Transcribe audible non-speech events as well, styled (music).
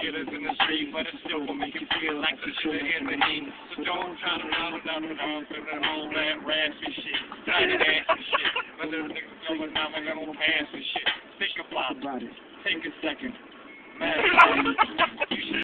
killers in the street, but it still will make you feel like you should have hit the heat. So don't try to run down the dog and all that raspy shit. Tiny and shit. But little niggas going down my little pants and shit. Think about it. Take a second. Man, (laughs)